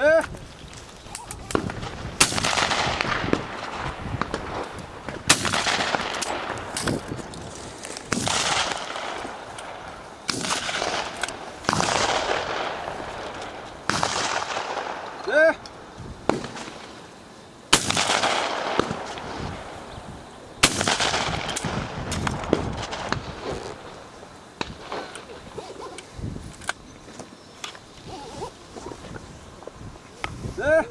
네. Yeah.